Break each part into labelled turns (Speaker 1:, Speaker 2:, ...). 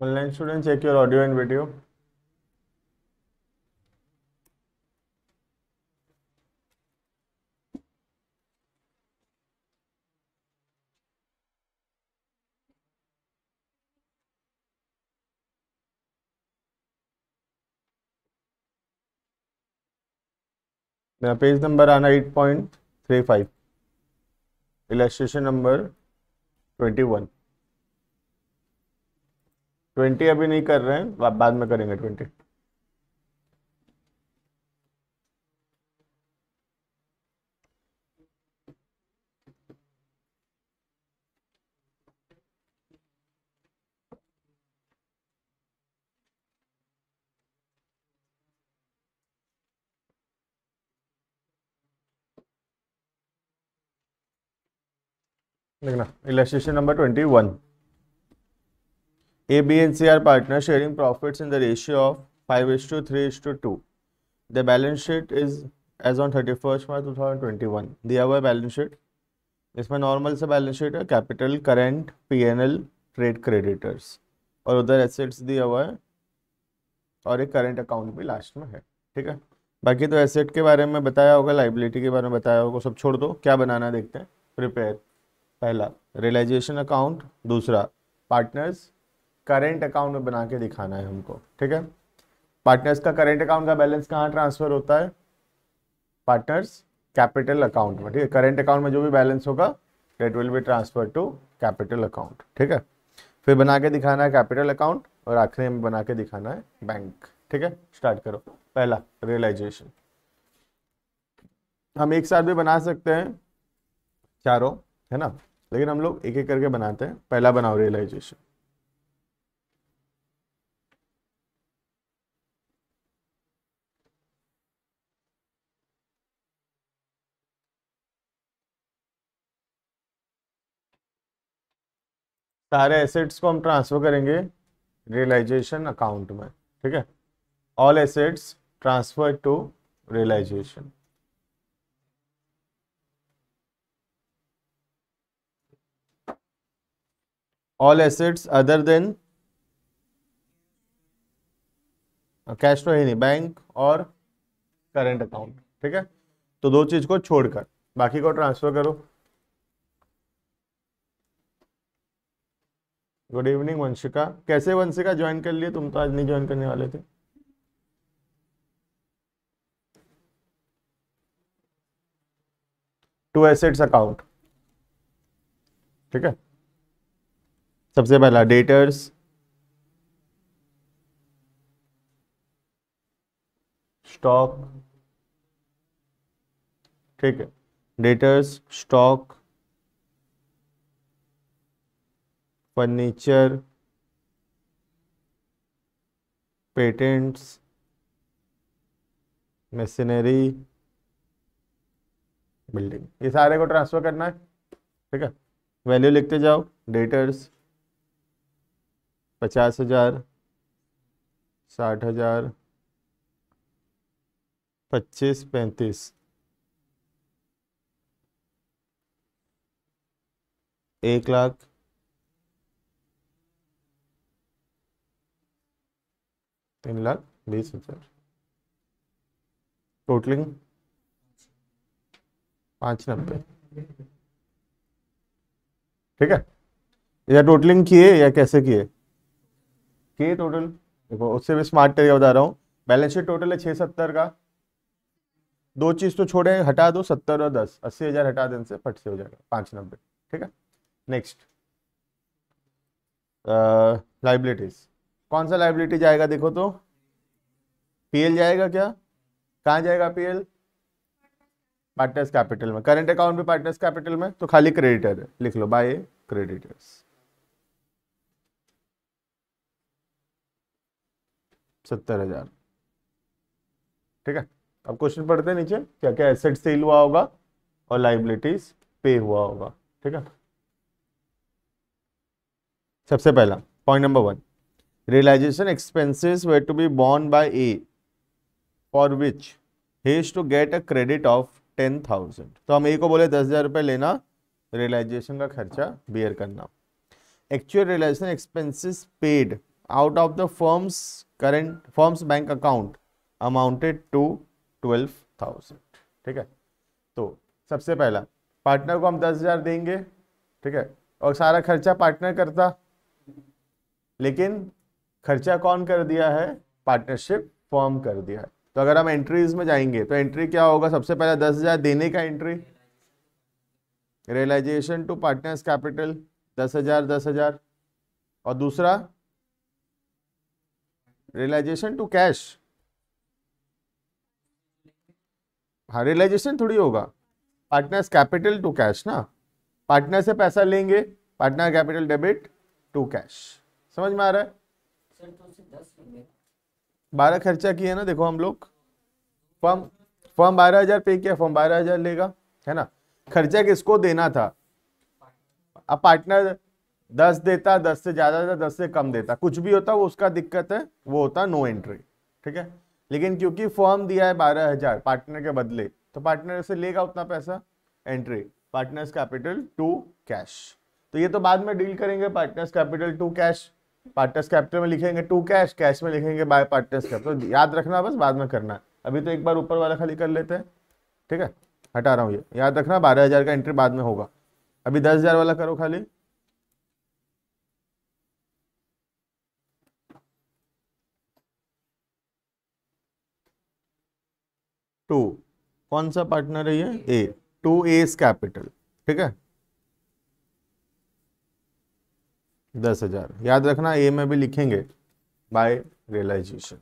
Speaker 1: Student, check your audio and video. मेरा page number आना eight point three five illustration number twenty one twenty अभी नहीं कर रहे हैं, बा- बाद में करेंगे ट्वेंटी। देखना illustration number twenty one A, B, and C are partners sharing profits in the ratio of 5 is to 3 is to 2. The balance sheet is as on 31st March 2021. दिया हुआ है बैलेंस शीट इसमें normal से balance sheet है capital current PNL trade creditors और उधर assets दिया हुआ है और एक करेंट अकाउंट भी लास्ट में है ठीक है बाकी तो एसेट के बारे में बताया होगा लाइबिलिटी के बारे में बताया होगा सब छोड़ दो क्या बनाना देखते हैं प्रिपेयर पहला रियलाइजेशन अकाउंट दूसरा पार्टनर्स करेंट अकाउंट में बना के दिखाना है हमको, ठीक है? पार्टनर्स का करेंट अकाउंट का बैलेंस कहाँ ट्रांसफ़र होता है? पार्टनर्स कैपिटल अकाउंट में, ठीक है? करेंट अकाउंट में जो भी बैलेंस होगा that will be transfer to capital account ठीक है? फिर बना के दिखाना है कैपिटल अकाउंट और आखिरी में बना के दिखाना है बैंक ठीक है? स्टार्ट करो। पहला रियलाइजेशन हम एक साथ भी बना सकते हैं, चारों, है ना? लेकिन हम लोग एक एक करके बनाते हैं। पहला बनाओ रियलाइजेशन सारे एसेट्स को हम ट्रांसफ़र करेंगे रियलाइजेशन अकाउंट में, ठीक है? All assets transfer to realisation all assets other than cash तो है नहीं बैंक और करेंट अकाउंट ठीक है? तो दो चीज़ को छोड़कर, बाकी को ट्रांसफ़र करो। गुड इवनिंग वंशिका कैसे वंशिका ज्वाइन कर लिए? तुम तो आज नहीं ज्वाइन करने वाले थे। टू एसेट्स अकाउंट ठीक है? सबसे पहला डेटर्स स्टॉक ठीक है? Debtors stock furniture, patents, machinery, building. ये सारे को ट्रांसफ़र करना है, ठीक है? वैल्यू लिखते जाओ, डेटर्स, पचास हज़ार, साठ हज़ार, पच्चीस, पैंतीस। एक लाख तीन लाख बीस हज़ार। टोटलिंग पाँच नब्बे। ठीक है? या टोटलिंग किए या कैसे किए? किए टोटल देखो, उससे भी स्मार्ट तरीका बता रहा हूँ। बैलेंस शीट टोटल है छः सत्तर का। दो चीज़ तो छोड़े, हटा दो, सत्तर और दस। अस्सी हज़ार हटा देने से फट से हो जाएगा, पाँच नब्बे। ठीक है? नेक्स्ट लाइबिलिटीज कौन सा लाइबिलिटी जाएगा देखो तो? पीएल जाएगा क्या? कहाँ जाएगा पीएल पार्टनर्स कैपिटल में। करंट अकाउंट भी पार्टनर्स कैपिटल में तो खाली क्रेडिटर है। लिख लो बाय क्रेडिटर्स सत्तर हज़ार। ठीक है? अब क्वेश्चन पढ़ते नीचे क्या क्या एसेट सेल हुआ होगा और लाइबिलिटीज पे हुआ होगा। ठीक है? सबसे पहला point number one realisation expenses were to be borne by A for which has to get a credit of ten thousand तो हम ए को बोले दस हज़ार रुपये लेना रियलाइजेशन का खर्चा बियर करना। Actual realisation expenses paid out of the the current current, firm's bank account amounted to 12000 ठीक है? तो सबसे पहला पार्टनर को हम दस हज़ार देंगे, ठीक है? और सारा खर्चा पार्टनर करता। लेकिन खर्चा कौन कर दिया है? पार्टनरशिप फॉर्म कर दिया है। तो अगर हम एंट्रीज में जाएँगे तो एंट्री क्या होगा? सबसे पहले दस हज़ार देने का entry realisation to partners capital दस हज़ार दस हज़ार। और दूसरा रियलाइजेशन टू कैश हाँ रियलाइजेशन थोड़ी होगा। पार्टनर्स कैपिटल टू कैश ना? पार्टनर से पैसा लेंगे partner capital debit to cash समझ में आ रहा है? बारह खर्चा किया ना, देखो हम लोग। फॉर्म फॉर्म बारह हज़ार पे किया, फॉर्म बारह हज़ार लेगा, है ना? खर्चा किसको देना था? अब पार्टनर दस देता, दस से ज़्यादा देता, दस से कम देता। कुछ भी होता, वो उसका दिक्कत है, वो होता नो एंट्री ठीक है? लेकिन क्योंकि फॉर्म दिया है बारह हज़ार पार्टनर के बदले तो पार्टनर से लेगा उतना पैसा? Entry partners capital to cash तो ये तो बाद में डील करेंगे partners capital to cash partners capital में लिखेंगे टू कैश कैश में लिखेंगे बाय पार्टनर्स कैपिटल याद रखना बस, बाद में करना अभी तो एक बार ऊपर वाला खाली कर लेते हैं, ठीक है? हटा रहा हूँ ये। याद रखना, बारह हज़ार का एंट्री बाद में होगा। अभी दस हज़ार वाला करो खाली। टू कौन सा पार्टनर है ये? ए टू एस कैपिटल ठीक है? दस हज़ार। याद रखना ए में भी लिखेंगे बाय रियलाइजेशन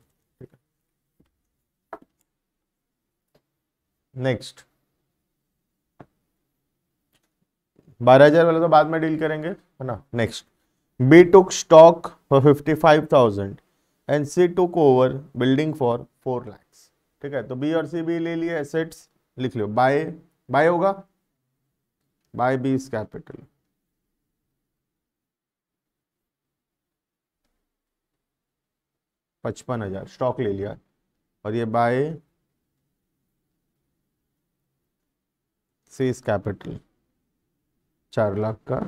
Speaker 1: नेक्स्ट बारह हज़ार वाला तो बाद में डील करेंगे, है ना? Next B took stock for fifty five thousand and C took over building for four lakhs ठीक है तो बी और सी भी ले लिए एसेट्स लिख लो बाय बाय होगा? बाय बीस कैपिटल पचपन हज़ार स्टॉक ले लिया। और ये बाय सीज कैपिटल चार लाख का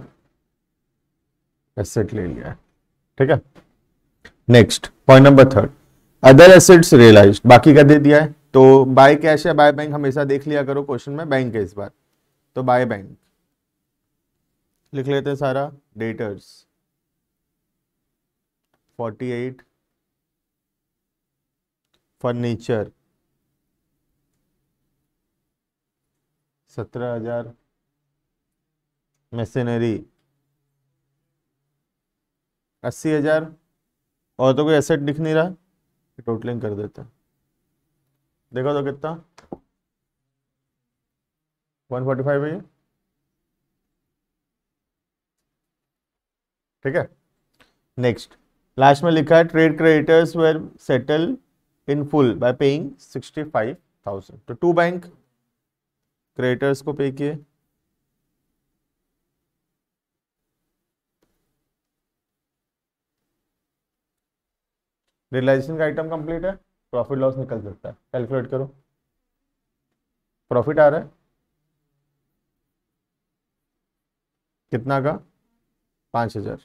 Speaker 1: एसेट ले लिया ठीक है? Next point number third other assets realise बाकी का दे दिया है। तो बाय कैश या बाय बैंक हमेशा देख लिया करो क्वेश्चन में बैंक है इस बार। तो बाय बैंक लिख लेते हैं सारा डेटर्स 48 फर्नीचर। सत्रह हज़ार। मशीनरी। अस्सी हज़ार। और तो कोई एसेट दिख नहीं रहा? टोटलिंग कर देते। हैं देखो तो कितना। वन फोर्टी फाइव है ठीक है। नेक्स्ट लास्ट में लिखा है trade creditors were settle by paying sixty five thousand तो टू बैंक क्रेडिटर्स को पे किए। रियलाइजेशन का आइटम कंप्लीट है प्रॉफिट लॉस निकल सकता है। कैलकुलेट करो। प्रॉफिट आ रहा है। कितना का? पाँच हज़ार।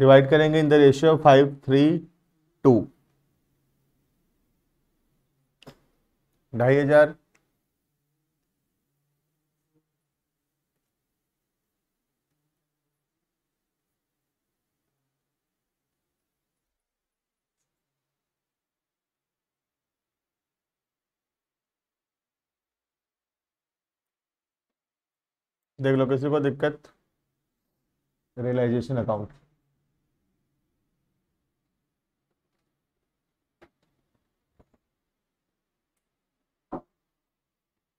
Speaker 1: डिवाइड करेंगे in the ratio five, three, two. ढाई हज़ार। देख लो, किसी को दिक्कत? Realisation account.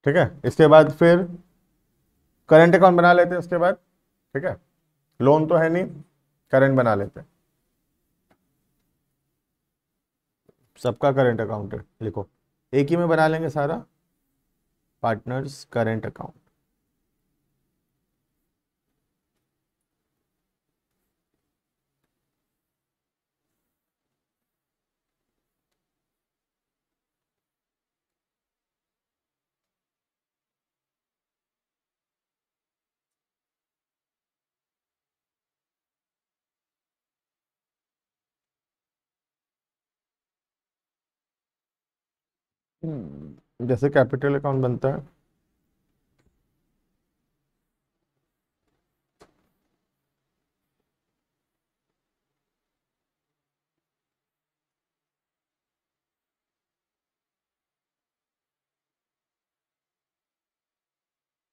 Speaker 1: ठीक है? इसके बाद फिर करंट अकाउंट बना लेते हैं उसके बाद, ठीक है? लोन तो है नहीं करंट बना लेते हैं। सबका करंट अकाउंट है, लिखो। एक ही में बना लेंगे सारा। पार्टनर्स करंट अकाउंट जैसे कैपिटल अकाउंट बनता है।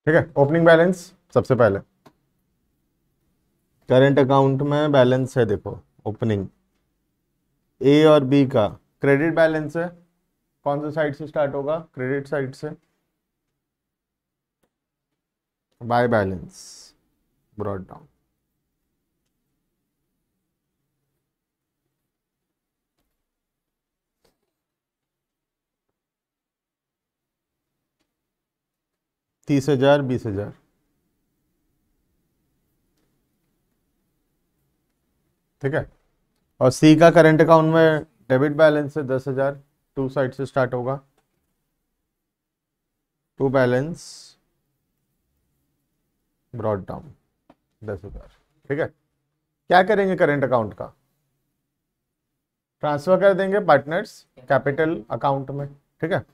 Speaker 1: ठीक है ओपनिंग बैलेंस सबसे पहले। करंट अकाउंट में बैलेंस है देखो ओपनिंग ए और बी का क्रेडिट बैलेंस है। कौन से साइड से स्टार्ट होगा? क्रेडिट साइड से। बाय बैलेंस ब्रॉड डाउन तीस हज़ार, बीस हज़ार। ठीक है? और सी का करंट अकाउंट में डेबिट बैलेंस है दस हज़ार। टू साइड से स्टार्ट होगा। टू बैलेंस, ब्रॉड डाउन, दस हज़ार, ठीक है? क्या करेंगे करंट अकाउंट का? ट्रांसफ़र कर देंगे पार्टनर्स कैपिटल अकाउंट में, ठीक है?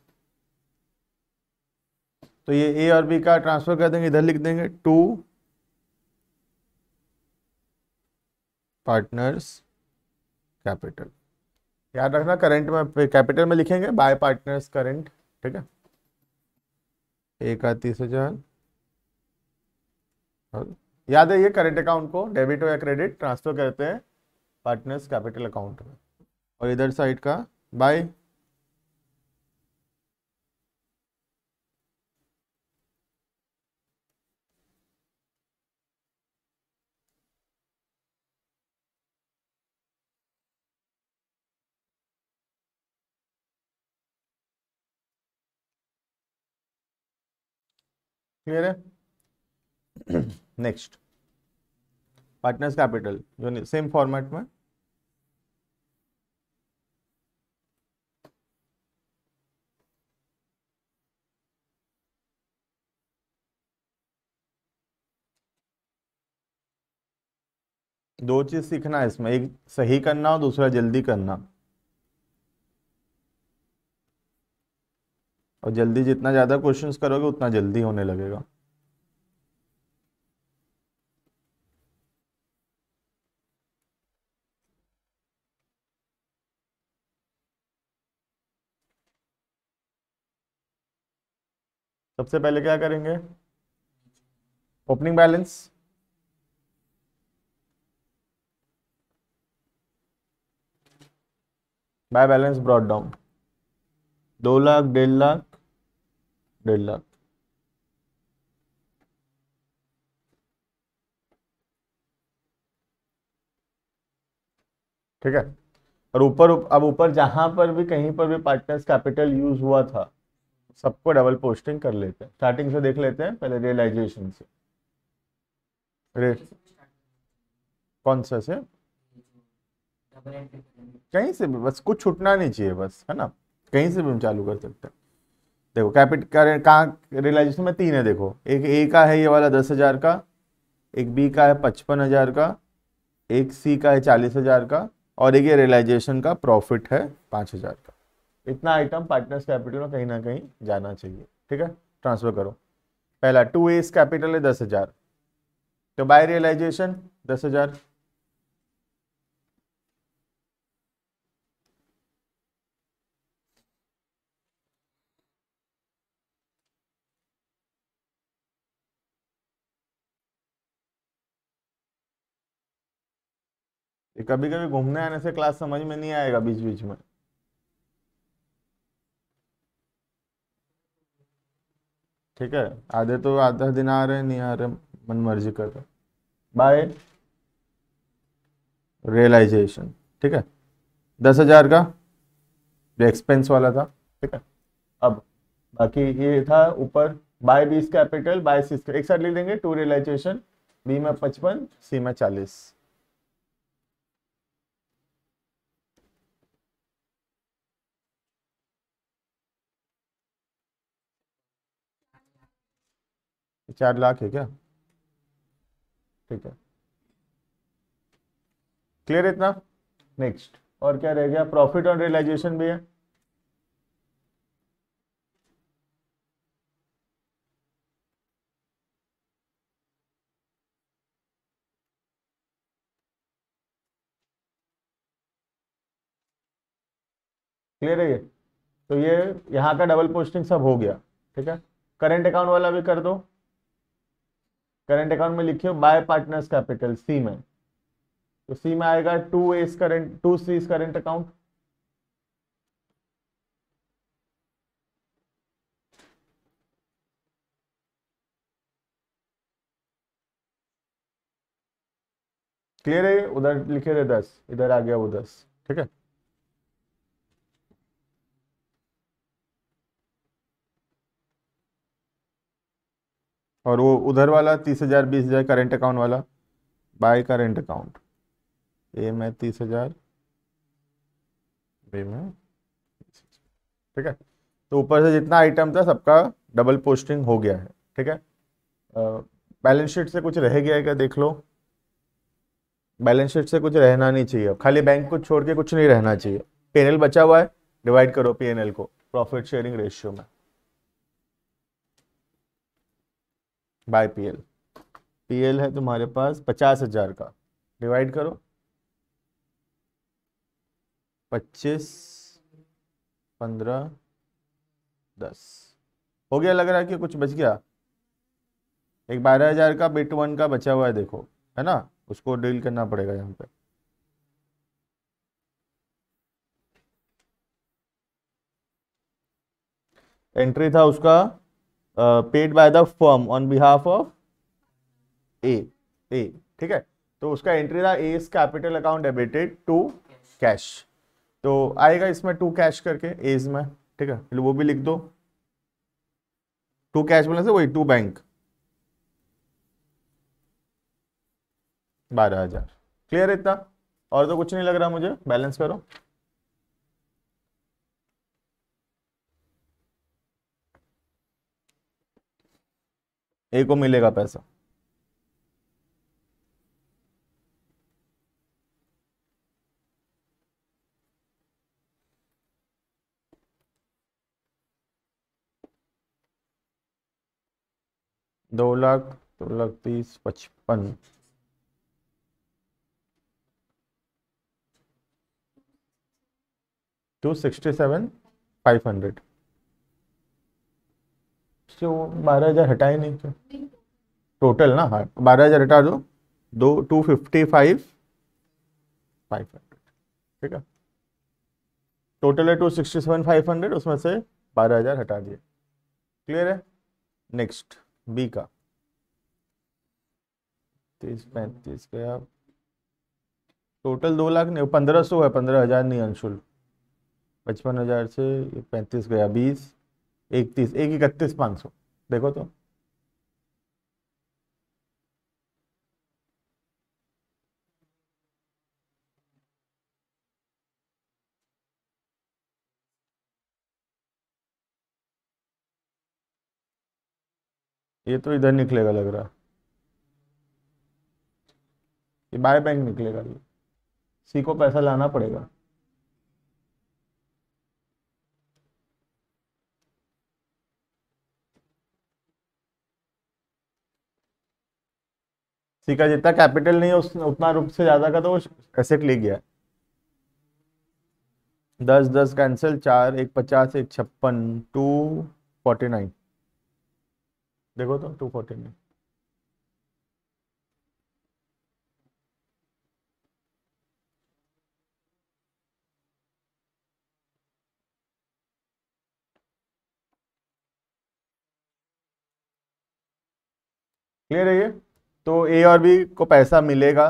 Speaker 1: तो ये ए और बी का ट्रांसफ़र कर देंगे, इधर लिख देंगे। टू पार्टनर्स कैपिटल याद रखना करंट में कैपिटल में लिखेंगे बाय पार्टनर्स करंट ठीक है? एक तीस हज़ार। याद है ये करंट अकाउंट को डेबिट या क्रेडिट ट्रांसफ़र करते हैं पार्टनर्स कैपिटल अकाउंट में। और इधर साइड का बाय क्लियर है नेक्स्ट पार्टनर्स कैपिटल जो सेम फॉर्मेट में। दो चीज़ सीखना है इसमें एक सही करना और दूसरा जल्दी करना। और जल्दी जितना ज़्यादा क्वेश्चंस करोगे, उतना जल्दी होने लगेगा। सबसे पहले क्या करेंगे? Opening balance by balance brought down दो लाख, डेढ़ लाख डेढ़ लाख ठीक है? और ऊपर, अब ऊपर जहाँ पर भी, कहीं पर भी पार्टनर्स कैपिटल यूज़ हुआ था, सबको डबल पोस्टिंग कर लेते हैं। स्टार्टिंग से देख लेते हैं, पहले रियलाइजेशन से। रे कौन सा से? कहीं से भी, बस कुछ छूटना नहीं चाहिए बस, है ना? कहीं से भी हम चालू कर सकते हैं। देखो कैपिट कहाँ रियलाइजेशन में तीन है, देखो। एक ए का है ये वाला दस हज़ार का, एक बी का है पचपन हज़ार का, एक सी का है चालीस हज़ार का और एक ये रियलाइजेशन का प्रॉफिट है पाँच हज़ार का। इतना आइटम पार्टनर्स कैपिटल में कहीं ना कहीं जाना चाहिए, ठीक है? ट्रांसफ़र करो। पहला टू एस कैपिटल है दस हज़ार। तो बाय रियलाइजेशन दस हज़ार। कभी कभी घूमने आने से क्लास समझ में नहीं आएगा बीच बीच में। ठीक है? आधे तो आधा दिन आ रहे नहीं आ रहे, मन मर्ज़ी कर रहे बाय रियलाइजेशन ठीक है? दस हज़ार का जो एक्सपेंस वाला था, ठीक है? अब बाकी ये था ऊपर। Bye B's capital by six एक साथ ले लेंगे टू रियलाइजेशन बी में पचपन सी में चालीस। चार लाख है क्या? ठीक है। क्लियर इतना? नेक्स्ट और क्या रह गया? प्रॉफिट ऑन रियलाइजेशन भी है क्लियर है ये? तो ये यहाँ का डबल पोस्टिंग सब हो गया। ठीक है? करंट अकाउंट वाला भी कर दो। करंट अकाउंट में लिखियो बाय पार्टनर्स कैपिटल सी में। तो सी में आएगा to A's current to C current account clear है उधर लिखे थे दस, इधर आ गया वो दस, ठीक है? और वो उधर वाला तीस हज़ार, बीस हज़ार करेंट अकाउंट वाला बाय करेंट अकाउंट ए में तीस हज़ार बी में ठीक है? तो ऊपर से जितना आइटम था, सबका डबल पोस्टिंग हो गया है। ठीक है? बैलेंस शीट से कुछ रह गया है क्या? देख लो। बैलेंस शीट से कुछ रहना नहीं चाहिए। खाली बैंक को छोड़ के कुछ नहीं रहना चाहिए। पीएनएल बचा हुआ है डिवाइड करो पीएनएल को। प्रॉफिट शेयरिंग रेशियो में। बाय पीएल पीएल है तुम्हारे पास पचास हज़ार का। डिवाइड करो। पच्चीस, पंद्रह, दस। हो गया लग रहा है कि कुछ बच गया? एक बारह हज़ार का बिट वन का बचा हुआ है, देखो, है ना? उसको डील करना पड़ेगा यहाँ पे। एंट्री था उसका paid by the firm on behalf of A A ठीक है? तो उसका एंट्री था A's capital account debited to cash तो आएगा इसमें टू कैश करके एज में, ठीक है? वो भी लिख दो। टू कैश बोलने से वही टू बैंक बारह हज़ार। क्लियर इतना? और तो कुछ नहीं लग रहा मुझे। बैलेंस करो। ए को मिलेगा पैसा। दो लाख दो लाख तीस, पचपन। Two sixty seven, five hundred. बारह हज़ार हटाए नहीं क्या टोटल ना हाँ बारह हज़ार हटा दो। दो two fifty five five hundred ठीक है? टोटल है two sixty seven five hundred उसमें से बारह हज़ार हटा दिए। क्लियर है? नेक्स्ट बी का। तीस पैंतीस गया टोटल दो लाख नहीं, पंद्रह सौ है, पंद्रह हज़ार नहीं अंशुल। पचपन हज़ार से पैंतीस गया, बीस। एक तीस एक इकतीस पाँच सौ। देखो तो। ये तो इधर निकलेगा लग रहा। ये बाय बैंक निकलेगा। सी को पैसा लाना पड़ेगा। सी का जितना कैपिटल नहीं है, उस, उतना रुप से ज़्यादा का तो वो एसेट ले गया दस दस कैंसिल चार, एक पचास, एक छप्पन टू फोर्टी नाइन देखो तो टू फोर्टी नाइन क्लियर है ये? तो ए और बी को पैसा मिलेगा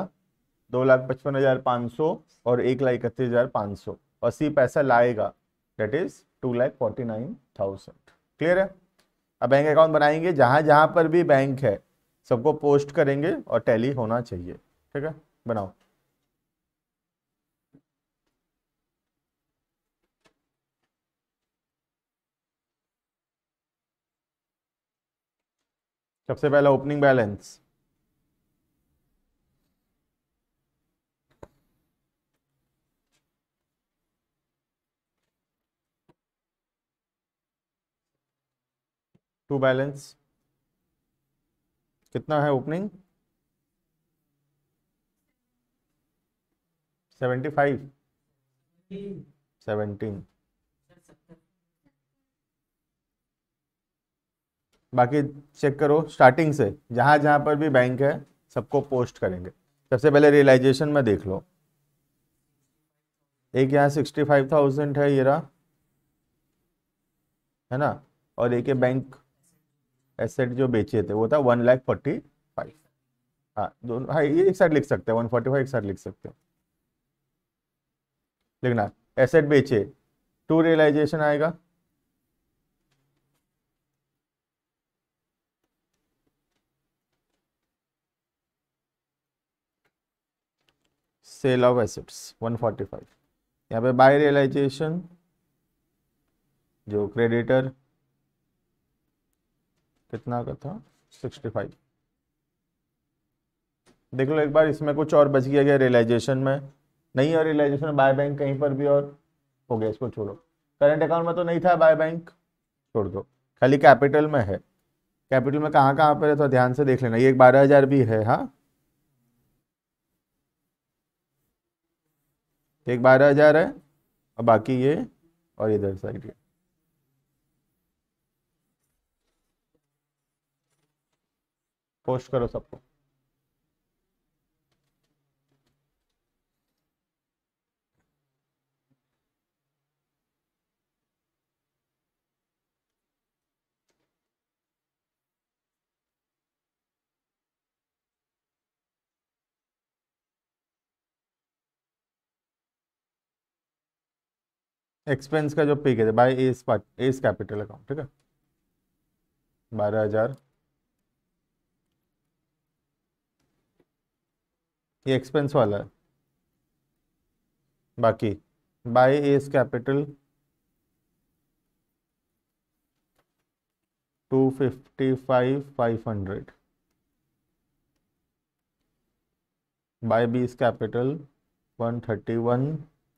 Speaker 1: दो लाख पचपन हज़ार पाँच सौ और एक लाख इकतीस हज़ार पाँच सौ। और सी पैसा लाएगा that is two lakh forty nine thousand clear है? अब बैंक अकाउंट बनाएँगे, जहाँ जहाँ पर भी बैंक है, सबको पोस्ट करेंगे और टैली होना चाहिए। ठीक है? बनाओ। सबसे पहला ओपनिंग बैलेंस टू बैलेंस। कितना है ओपनिंग? Seventy five. सेवेंटीन। बाकी चेक करो, स्टार्टिंग से, जहाँ जहाँ पर भी बैंक है, सबको पोस्ट करेंगे। सबसे पहले रियलाइजेशन में देख लो। एक यहाँ सिक्सटी फाइव थाउज़ेंड है येरा है ना? और एक बैंक एसेट जो बेचे थे, वो था वन लाख फोर्टी फाइव हाँ दोनों हाँ ये एक साइड लिख सकते हैं वन फोर्टी फाइव एक साइड लिख सकते हैं। लिखना एसेट बेचे टू रियलाइजेशन आएगा। सेल ऑफ़ एसेट्स 145 यहाँ पे बाय रियलाइजेशन जो क्रेडिटर कितना का था? 65 देख लो एक बार, इसमें कुछ और बच गया गया रियलाइजेशन में? नहीं और रियलाइजेशन बाय बैंक कहीं पर भी और हो गया, इसको छोड़ो। करंट अकाउंट में तो नहीं था बाय बैंक छोड़ दो। खाली कैपिटल में है। कैपिटल में कहाँ कहाँ पर है तो ध्यान से देख लेना। ये एक बारह हज़ार भी है हाँ? एक बारह हज़ार है, और बाकी ये और इधर साइड पोस्ट करो सबको। एक्सपेंस का जो पे किया by A's A's capital account ठीक है? बारह हज़ार। ये एक्सपेंस वाला है। बाकी by A's capital two fifty five five hundred by B's capital one thirty one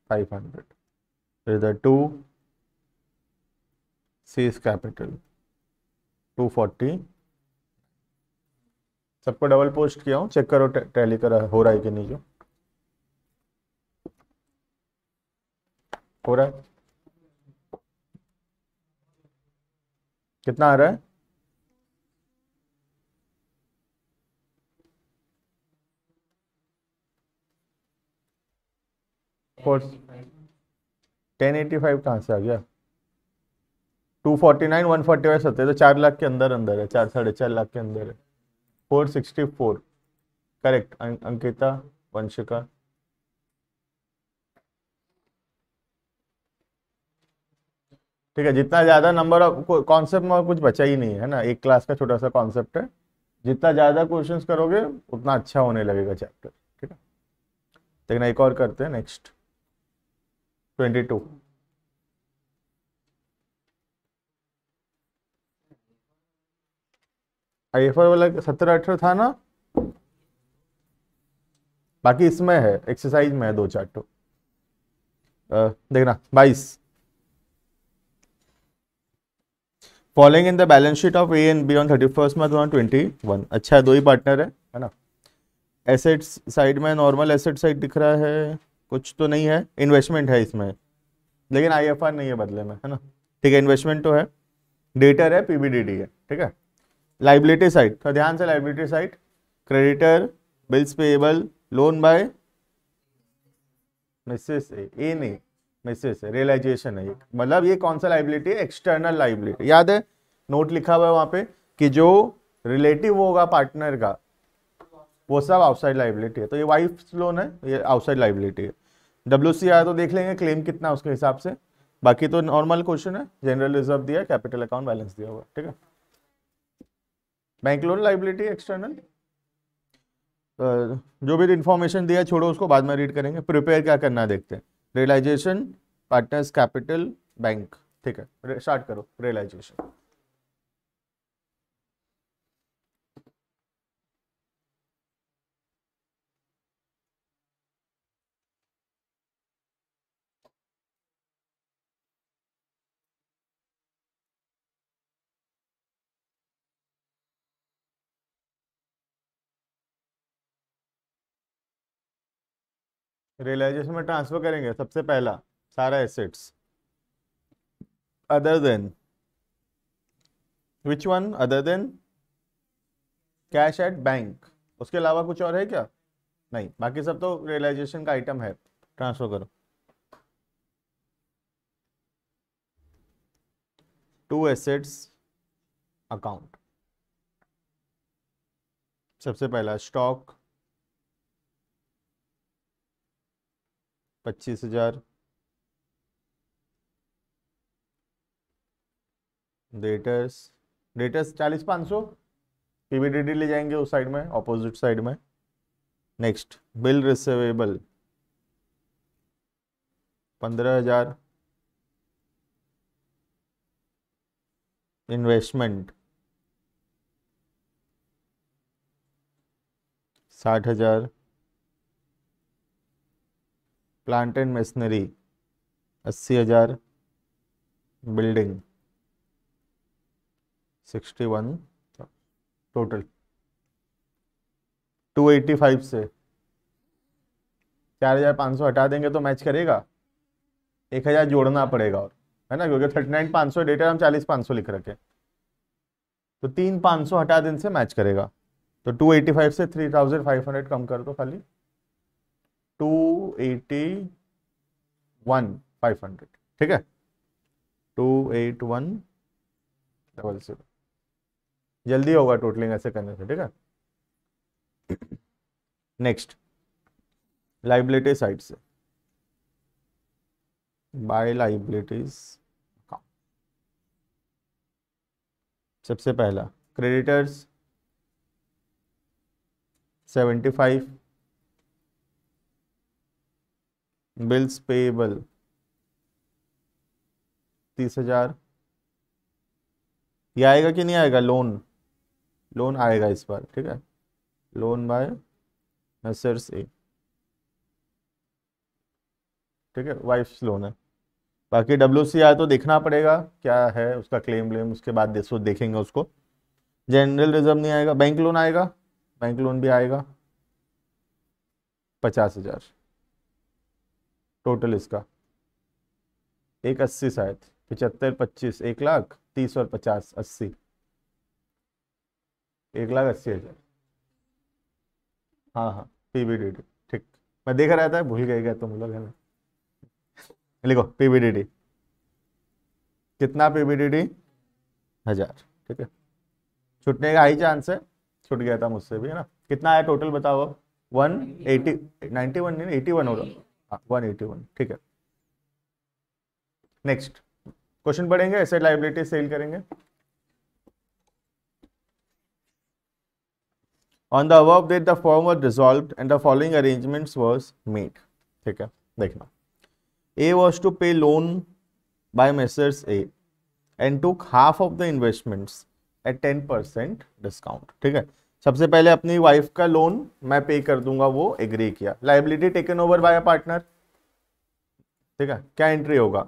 Speaker 1: five hundred is the 2 C is capital 240 सबको डबल पोस्ट किया हूँ। चेक करो टैली करा, हो रहा है कि नहीं जो? हो रहा है? कितना आ रहा है? टेन एटी फाइव कहाँ से आ गया? Two forty nine one forty five सत्तर तो चार लाख के अंदर अंदर है, चार, साढ़े चार लाख के अंदर है। Four sixty four. Correct Ankita, Vanshika. ठीक है, जितना ज़्यादा नंबर ऑफ़ कॉन्सेप्ट में कुछ बचा ही नहीं है ना? एक क्लास का छोटा सा कॉन्सेप्ट है। जितना ज़्यादा क्वेश्चंस करोगे, उतना अच्छा होने लगेगा चैप्टर ठीक है? लेकिन एक और करते हैं next twenty two I F वाला सत्रह अठारह था ना? बाकी इसमें है एक्सरसाइज में है दो चार तो। देखना, बाईस। Following in the balance sheet of A and B on thirty first one twenty one अच्छा दो ही पार्टनर है है ना? एसेट्स साइड में नॉर्मल एसेट साइड दिख रहा है, कुछ तो नहीं है इन्वेस्टमेंट है इसमें। लेकिन आईएफआर नहीं है बदले में, है ना? ठीक है इन्वेस्टमेंट तो है। डेटर है पीबीडीडी है, ठीक है? लाइबिलिटी साइड तो ध्यान से liability side creditor bills payable loan by Mrs A नहीं मिसेस रियलाइजेशन है मतलब ये कौन सा लाइबिलिटी है? एक्सटर्नल लाइबिलिटी याद है? नोट लिखा हुआ है वहाँ पे कि जो रिलेटिव होगा पार्टनर का, वो सब आउटसाइड लाइबिलिटी है. तो ये वाइफ लोन है, ये आउटसाइड लाइबिलिटी है. डब्ल्यू सी आया तो देख लेंगे क्लेम कितना उसके हिसाब से. बाकी तो नॉर्मल क्वेश्चन है. जनरल रिज़र्व दिया कैपिटल अकाउंट बैलेंस दिया हुआ ठीक है? बैंक लोन लाइबिलिटी एक्सटर्नल जो भी इंफॉर्मेशन दिया छोड़ो, उसको बाद में रीड करेंगे। प्रिपेयर क्या करना देखते हैं। रियलाइजेशन पार्टनर्स कैपिटल बैंक ठीक है स्टार्ट करो। रियलाइजेशन रियलाइजेशन में ट्रांसफ़र करेंगे, सबसे पहला, सारा assets other than which one other than cash at bank उसके अलावा कुछ और है क्या? नहीं, बाकी सब तो रियलाइजेशन का आइटम है। ट्रांसफ़र करो। टू एसेट्स अकाउंट सबसे पहला स्टॉक पच्चीस हज़ार। डेटर्स डेटर्स चालीस पाँच सौ। पीवीडीडी ले जाएँगे उस साइड में ऑपोजिट साइड में। नेक्स्ट बिल रिसीवेबल पंद्रह हज़ार। इन्वेस्टमेंट साठ हज़ार। प्लांट एंड मशीनरी, अस्सी हज़ार building, sixty one total. Two eighty five से। चार हज़ार पाँच सौ हटा देंगे तो मैच करेगा। एक हज़ार जोड़ना पड़ेगा और, है ना? क्योंकि थर्टी नाइन पाँच सौ डेटा हम चालीस पाँच सौ लिख रखे तो तीन पाँच सौ हटा दिन से मैच करेगा। तो टू एटी फाइव से थ्री थाउज़ेंड फाइव हंड्रेड कम कर दो खाली। Two eighty one five hundred ठीक है? Two eight one double zero जल्दी होगा टोटलिंग ऐसे करने से, ठीक है? नेक्स्ट लाइबिलिटी साइड से। बाय लाइबिलिटीज सबसे पहला creditors seventy five bills payable तीस हज़ार। ये आएगा कि नहीं आएगा? लोन लोन आएगा इस बार, ठीक है? लोन बाय मेसर्स ए ठीक है? वाइफ लोन है। बाकी डब्ल्यू सी आए तो देखना पड़ेगा, क्या है उसका क्लेम व्लेम उसके बाद देखो देखेंगे उसको। जनरल रिज़र्व नहीं आएगा बैंक लोन आएगा? बैंक लोन भी आएगा। पचास हज़ार। टोटल इसका। एक अस्सी शायद, पिचहत्तर, पच्चीस, एक लाख, तीस और पचास, अस्सी। एक लाख अस्सी हज़ार। हाँ हाँ पीबीडीडी ठीक। मैं देख रहा था, भूल गए क्या तुम लोग। है ना लिखो पीबीडीडी कितना पीबीडीडी हज़ार, ठीक है। छुटने का हाई चांस है। छुट गया था मुझसे भी, है ना। कितना आया टोटल बताओ वन एटी नाइन्टी वन नहीं एटी वन होगा 181 ठीक है। नेक्स्ट क्वेश्चन पढ़ेंगे ऐसे लाइबिलिटी सेल करेंगे। ऑन द अब date the firm was resolve and the following arrangement was made ठीक है, देखना। A was to pay loan by Messrs A and took half of the investment at ten percent discount ठीक है। सबसे पहले अपनी wife का लोन मैं पे कर दूँगा वो एग्री किया। Liability taken over by partner ठीक है? क्या एंट्री होगा?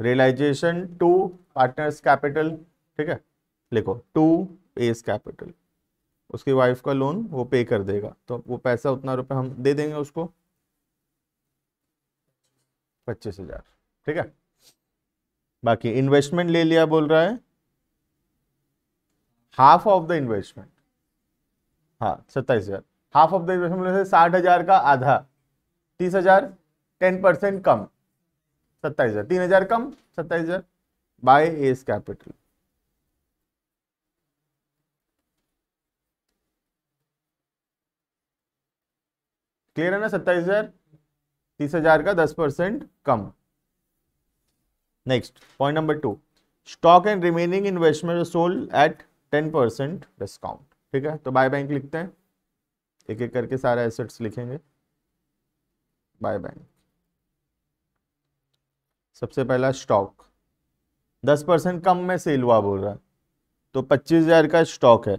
Speaker 1: रियलाइजेशन टू पार्टनर्स कैपिटल ठीक है? लिखो टू एस कैपिटल उसकी वाइफ का लोन वो पे कर देगा। तो वो पैसा उतना रुपए हम दे देंगे उसको। पच्चीस हज़ार। ठीक है? बाकी इन्वेस्टमेंट ले लिया बोल रहा है। हाफ़ ऑफ़ द इन्वेस्टमेंट हाँ सत्ताईस हज़ार। हाफ़ ऑफ़ द इन्वेस्टमेंट साठ हज़ार का आधा। तीस हज़ार टेन परसेंट कम। सत्ताईस हज़ार। तीन हज़ार कम, सत्ताईस हज़ार बाय एस कैपिटल क्लियर है ना? सत्ताईस हज़ार, तीस हज़ार का दस percent come. Next point number two stock and remaining investment sold at ten percent discount ठीक है? तो बाय बैंक लिखते हैं। एक एक करके सारे एसेट्स लिखेंगे। बाय बैंक सबसे पहला स्टॉक दस परसेंट कम में सेल हुआ बोल रहा है। तो पच्चीस हज़ार का स्टॉक है।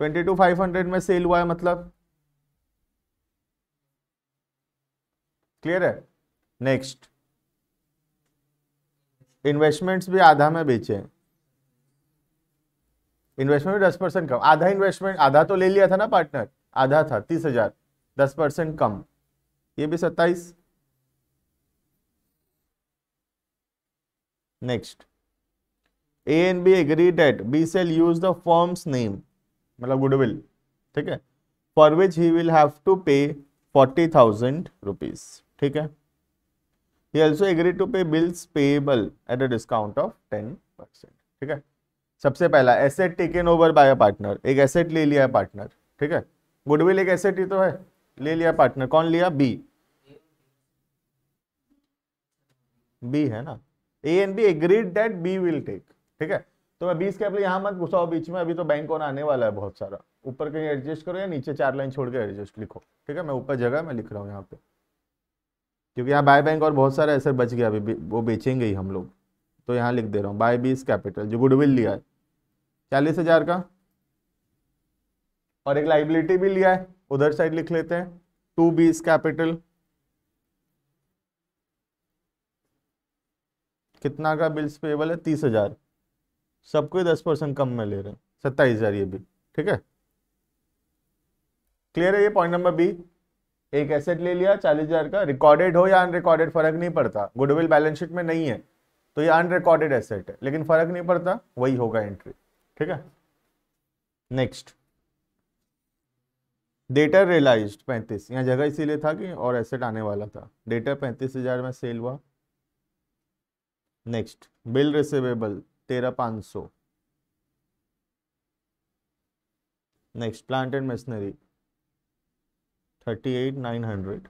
Speaker 1: ट्वेंटी टू फाइव हंड्रेड में सेल हुआ है मतलब। क्लियर है? नेक्स्ट इन्वेस्टमेंट्स भी आधा में बेचे इन्वेस्टमेंट भी दस परसेंट कम। आधा इन्वेस्टमेंट आधा तो ले लिया था ना पार्टनर आधा था, तीस हज़ार। दस परसेंट कम। ये भी सत्ताईस। Next A and B agree that B shall use the firm's name मतलब गुडविल ठीक है? For which he will have to pay forty thousand rupees ठीक है? He also agreed to pay bills payable at a discount of 10 percent ठीक है? सबसे पहला asset taken over by a partner एक एसेट ले लिया है पार्टनर ठीक है? गुडविल एक एसेट ही तो है। ले लिया पार्टनर कौन लिया? बी बी है ना? A and B agreed that B will take ठीक है? तो मैं बीस कैपिटल यहाँ मत घुसाओ बीच में, अभी तो बैंक ऑन आने वाला है बहुत सारा। ऊपर कहीं एडजस्ट करो या नीचे चार लाइन छोड़ के एडजस्ट लिखो, ठीक है? मैं ऊपर जगह मैं लिख रहा हूँ यहाँ पे। क्योंकि यहाँ बाय बैंक और बहुत सारा ऐसे बच गया, अभी वो बेचेंगे ही हम लोग। तो यहाँ लिख दे रहा हूँ बाय बीस कैपिटल जो गुडविल लिया है। चालीस हज़ार का। और एक लाइबिलिटी भी लिया है, उधर साइड लिख लेते हैं, टू बीस कैपिटल। कितना का बिल्स पेबल है? तीस हज़ार। सबको दस परसेंट कम में ले रहे हैं, सत्ताईस हज़ार ये भी, ठीक है? क्लियर है ये पॉइंट नंबर बी एक एसेट ले लिया, चालीस हज़ार का। रिकॉर्डेड हो या अनरिकॉर्डेड फ़र्क नहीं पड़ता। गुडविल बैलेंस शीट में नहीं है तो ये अनरिकॉर्डेड एसेट है, लेकिन फ़र्क नहीं पड़ता, वही होगा एंट्री ठीक है? नेक्स्ट डेटर रियलाइज़ पैंतीस, यहाँ जगह इसीलिए था कि और एसेट आने वाला था। डेटर पैंतीस हज़ार में सेल हुआ। नेक्स्ट बिल रिसीवेबल तेरह पाँच सौ। Next plant and machinery thirty eight nine hundred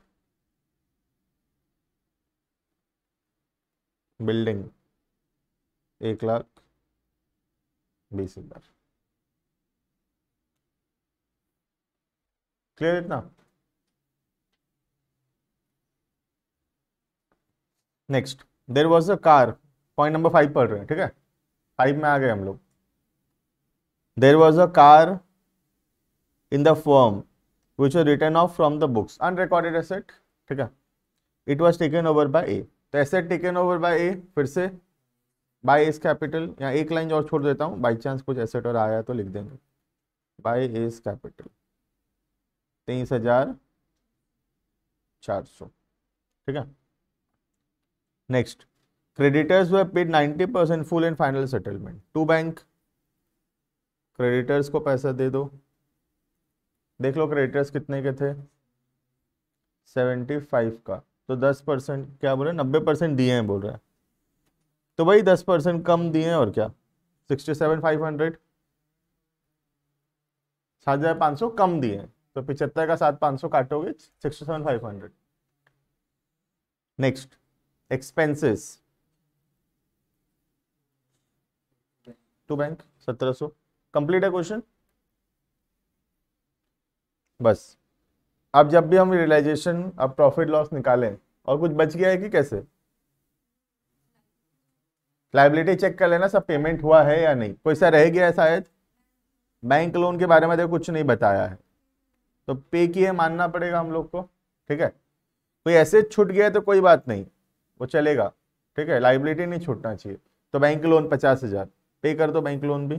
Speaker 1: building एक लाख। बीस हज़ार क्लियर इतना next there was a car point number five पढ़ रहे हैं, ठीक है? फाइव में आ गए हम लोग। There was a car in the form which was return off from the books unrecorded asset ठीक है? It was taken over by A तो asset taken over by A फिर से बाय एस कैपिटल या एक लाइन और छोड़ देता हूँ। बाई चांस कुछ एसेट और आया तो लिख देंगे। बाय एस कैपिटल तेईस हज़ार चार सौ। ठीक है? Next creditors were paid 90 percent full and final settlement to bank creditors को पैसा दे दो। देख लो क्रेडिटर्स कितने के थे? 75 का। तो 10 परसेंट, क्या बोल रहे हैं? नब्बे परसेंट दिए हैं बोल रहा है। तो भाई 10 परसेंट कम दिए और क्या? 67,500 सात हज़ार पाँच सौ कम दिए तो पिछहत्तर का सात पाँच सौ काटोगे sixty seven five hundred. Next expenses to bank सत्रह सौ। कंप्लीट है क्वेश्चन बस। अब जब भी हम रियलाइजेशन अब प्रॉफिट लॉस निकालें और कुछ बच गया है कि कैसे? लाइबिलिटी चेक कर लेना, सब पेमेंट हुआ है या नहीं। कोई सा रह गया है शायद? बैंक लोन के बारे में देखो कुछ नहीं बताया है। तो पे किए मानना पड़ेगा हम लोग को, ठीक है? कोई ऐसे छूट गया तो कोई बात नहीं, वो चलेगा, ठीक है? लाइबिलिटी नहीं छूटना चाहिए। तो बैंक लोन पचास हज़ार पे कर दो बैंक लोन भी।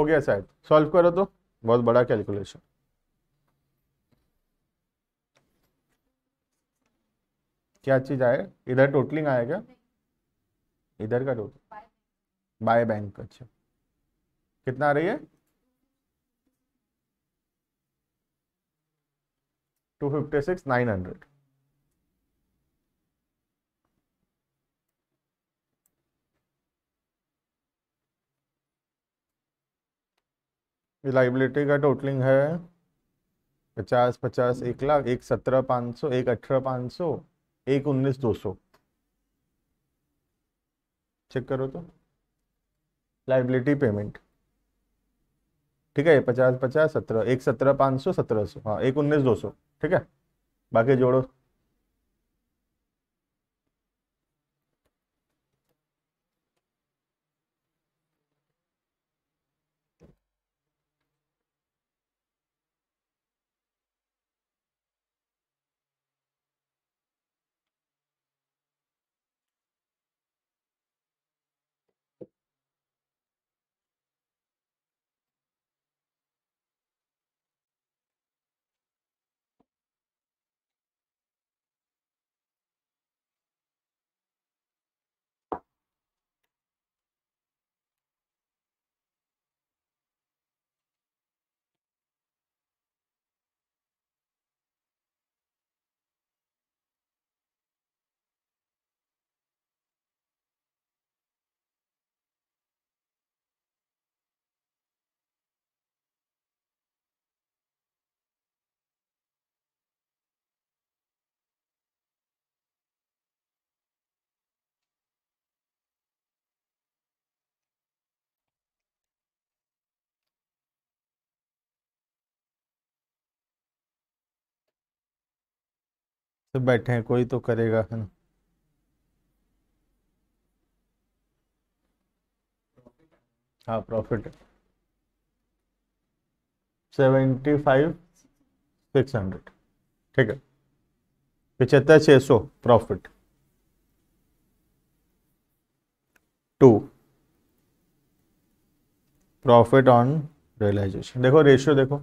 Speaker 1: हो गया शायद। सॉल्व करो तो। बहुत बड़ा कैलकुलेशन क्या चीज़ आए इधर टोटलिंग आया क्या? इधर का टोटल बाय बैंक अच्छा। कितना आ रही है? Two fifty six nine hundred liability का टोटलिंग है पचास पचास, एक लाख, एक सत्रह पाँच सौ, एक अठारह पाँच सौ, एक उन्नीस दो सौ। चेक करो तो। लाइबिलिटी पेमेंट ठीक है पचास पचास, सत्रह, एक सत्रह पाँच सौ, सत्रह सौ। हाँ एक उन्नीस दो सौ। ठीक है? बाकी जोड़ो। सब बैठे हैं, कोई तो करेगा, है ना? हाँ profit seventy five six hundred ठीक है। पिछहत्तर छः सौ profit to profit on realisation देखो रेशियो देखो।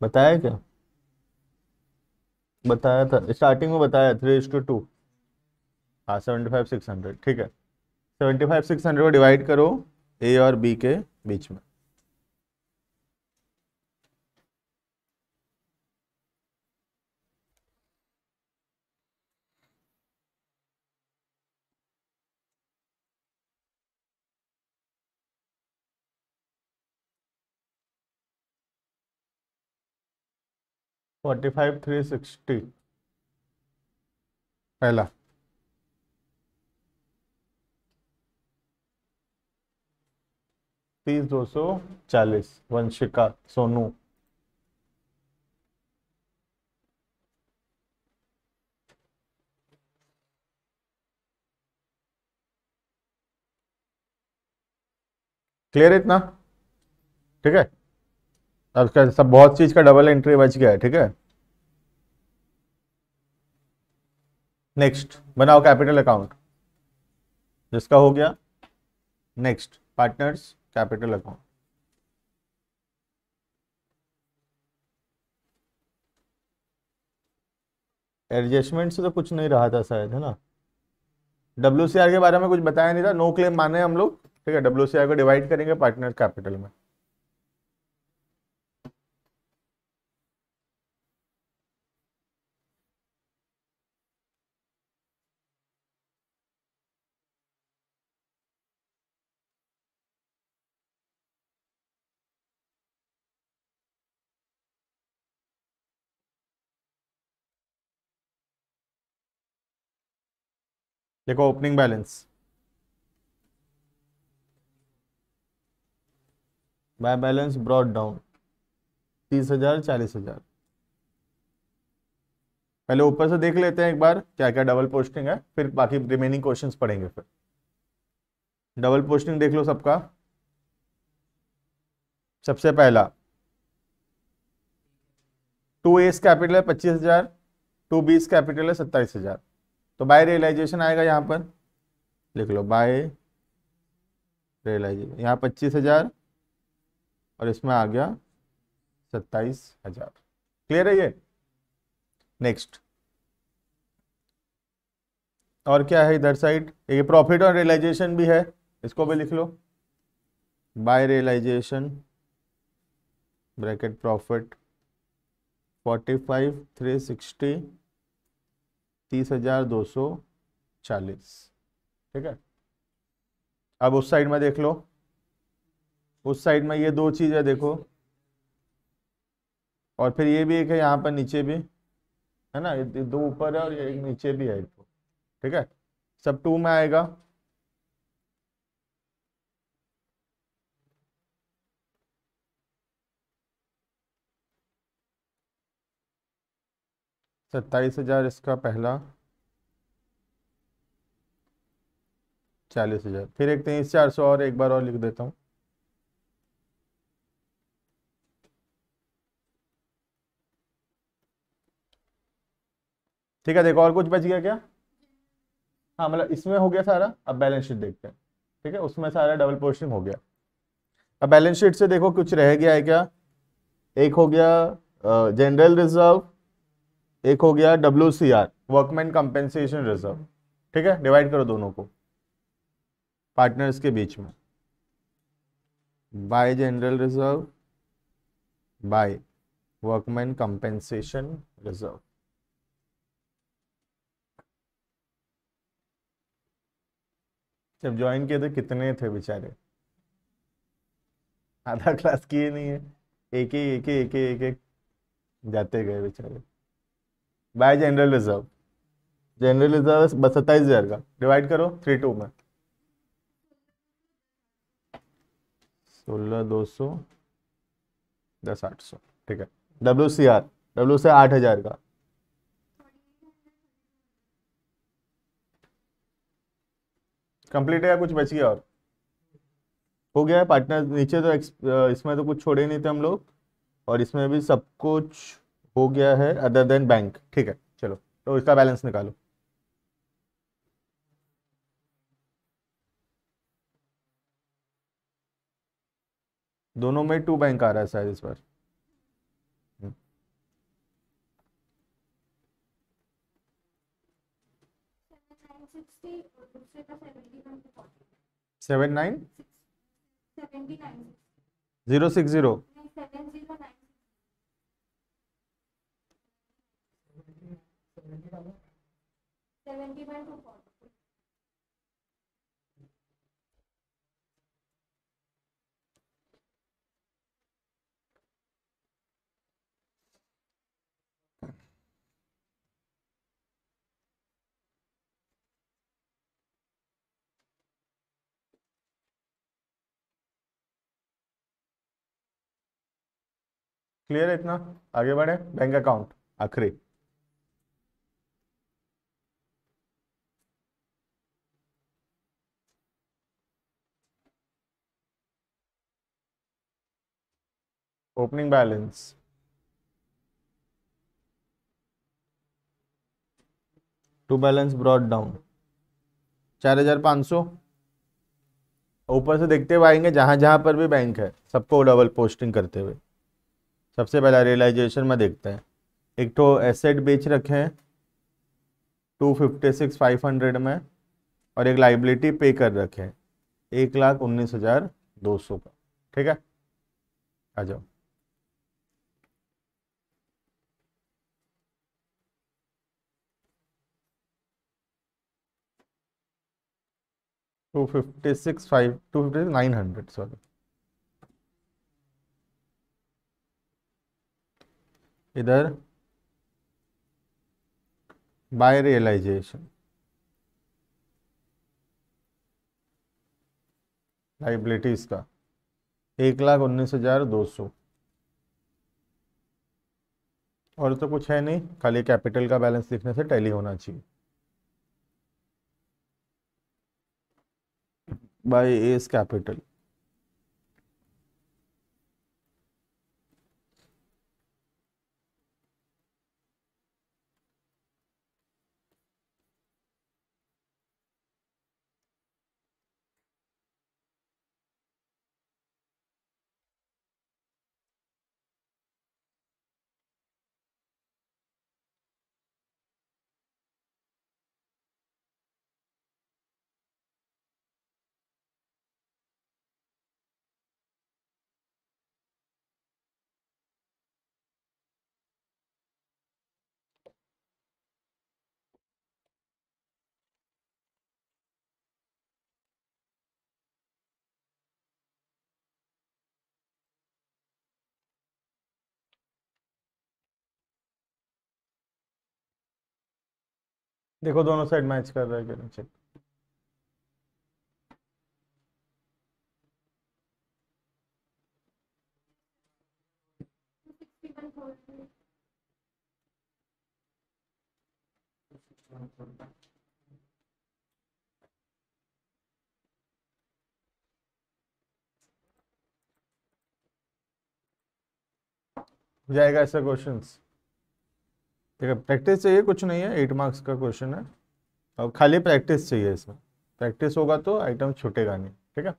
Speaker 1: बताया क्या? बताया था स्टार्टिंग में बताया थ्री टू टू हाँ सेवेंटी फाइव सिक्स हंड्रेड ठीक है. सेवेंटी फाइव सिक्स हंड्रेड को डिवाइड करो ए और बी के बीच में. Forty five three sixty. पहला। तीस दो सौ चालीस। वंशिका, सोनू। क्लियर इतना? ठीक है? अब सब बहुत चीज़ का डबल एंट्री बच गया है, ठीक है? नेक्स्ट बनाओ कैपिटल अकाउंट जिसका हो गया? Next partners capital account adjustment से तो कुछ नहीं रहा था शायद, है ना? डब्ल्यूसीआर के बारे में कुछ बताया नहीं था नो क्लेम माने हम लोग, ठीक है? डब्ल्यूसीआर को डिवाइड करेंगे पार्टनर कैपिटल में। देखो opening balance by balance brought down तीस हज़ार, चालीस हज़ार. पहले ऊपर से देख लेते हैं एक बार क्या क्या डबल पोस्टिंग है, फिर बाकी रिमेनिंग क्वेश्चंस पढ़ेंगे फिर. डबल पोस्टिंग देख लो सबका. सबसे पहला. टू एस कैपिटल है पच्चीस हज़ार टू बीस कैपिटल है सत्ताईस हज़ार. तो बाय रियलाइजेशन आएगा यहाँ पर, लिख लो बाय रियलाइजेशन यहाँ पच्चीस हज़ार और इसमें आ गया सत्ताईस हज़ार। क्लियर है ये? नेक्स्ट और क्या है इधर साइड ये प्रॉफिट और रियलाइजेशन भी है, इसको भी लिख लो। By realisation bracket profit forty five three sixty तीस हज़ार दो सौ चालीस। ठीक है? अब उस साइड में देख लो। उस साइड में ये दो चीज़ है देखो। और फिर ये भी एक है, यहाँ पर नीचे भी, है ना? ये दो ऊपर है और ये एक नीचे भी है। ठीक है? सब टू में आएगा। सत्ताईस हज़ार इसका पहला, चालीस हज़ार। फिर एक तेईस चार सौ और एक बार और लिख देता हूँ। ठीक है, देखो और कुछ बच गया क्या? हाँ मतलब इसमें हो गया सारा। अब बैलेंस शीट देखते हैं। ठीक है, उसमें सारा डबल पोर्शन हो गया। अब बैलेंस शीट से देखो कुछ रह गया है क्या? एक हो गया जनरल रिज़र्व एक हो गया W C R workman compensation reserve ठीक है? डिवाइड करो दोनों को। पार्टनर्स के बीच में। By general reserve by workman compensation reserve जब ज्वाइन किए थे कितने थे बेचारे? आधा क्लास किए नहीं है। एक ही एक ही एक ही, एक एक जाते गए बेचारे। By general reserve general reserve सत्ताईस हज़ार का। डिवाइड करो थ्री टू में। सोलह दो सौ, दस आठ सौ। ठीक है। W C R W C आठ हज़ार का। कंप्लीट है या कुछ बच गया और? हो गया है पार्टनर नीचे तो इसमें तो कुछ छोड़े नहीं थे हम लोग। और इसमें भी सब कुछ हो गया है अदर देन बैंक ठीक है चलो तो इसका बैलेंस निकालो। दोनों में टू बैंक आ रहा है शायद इस बार। Seven nine zero six zero seventy clear है इतना? आगे बढ़े? बैंक अकाउंट आखिरी। Opening balance to balance brought down चार हज़ार पाँच सौ। ऊपर से देखते हुए आएँगे, जहाँ जहाँ पर भी बैंक है, सबको डबल पोस्टिंग करते हुए। सबसे पहला रियलाइजेशन में देखते हैं। एक तो एसेट बेच रखे हैं two fifty six five hundred में, और एक लाइबिलिटी पे कर रखे हैं, एक लाख उन्नीस हज़ार दो सौ का। ठीक है? आ जाओ। Two fifty six five two fifty nine hundred sorry इधर बाय रियलाइजेशन लाइबिलिटीज का। एक लाख उन्नीस हज़ार दो सौ। और तो कुछ है नहीं, खाली कैपिटल का बैलेंस लिखने से टैली होना चाहिए। बाय एस कैपिटल देखो दोनों साइड मैच कर रहा है चेक। जाएगा ऐसा क्वेश्चंस ठीक है प्रैक्टिस चाहिए कुछ नहीं है एट मार्क्स का क्वेश्चन है। अब खाली प्रैक्टिस चाहिए इसमें। प्रैक्टिस होगा तो आइटम छूटेगा नहीं, ठीक है?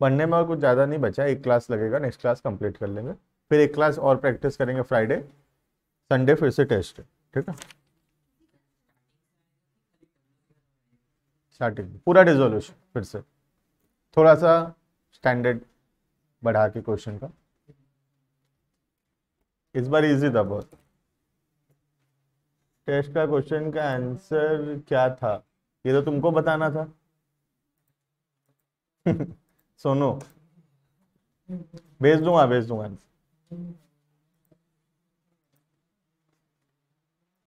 Speaker 1: पढ़ने में और कुछ ज़्यादा नहीं बचा, एक क्लास लगेगा नेक्स्ट क्लास कंप्लीट कर लेंगे। फिर एक क्लास और प्रैक्टिस करेंगे फ्राइडे संडे फिर से टेस्ट ठीक है? स्टार्टिंग पूरा डिजोल्यूशन फिर से। थोड़ा सा स्टैंडर्ड बढ़ा के क्वेश्चन का। इस बार इजी था बहुत। टेस्ट का क्वेश्चन का आंसर क्या था? ये तो तुमको बताना था। सोनो। भेज दूँगा भेज दूँगा। आंसर